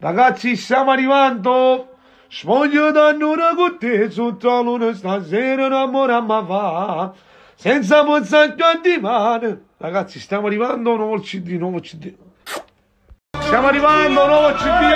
Ragazzi, stiamo arrivando. Spoglio d'annura con te, sotto l'una stasera un amore ma va. Senza pozzacchio di mano. Ragazzi, stiamo arrivando, nuovo CD, nuovo CD. Stiamo arrivando, nuovo CD.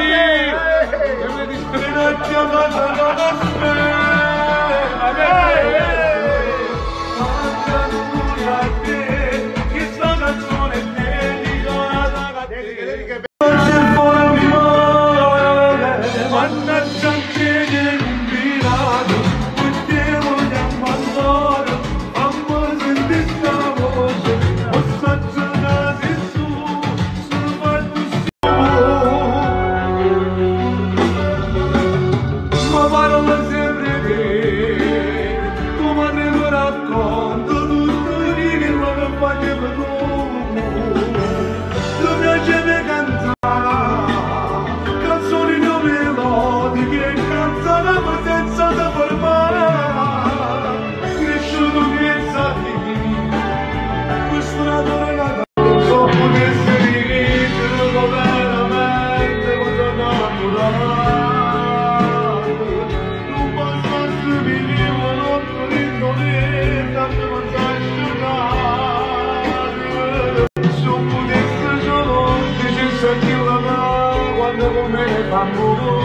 bamboo.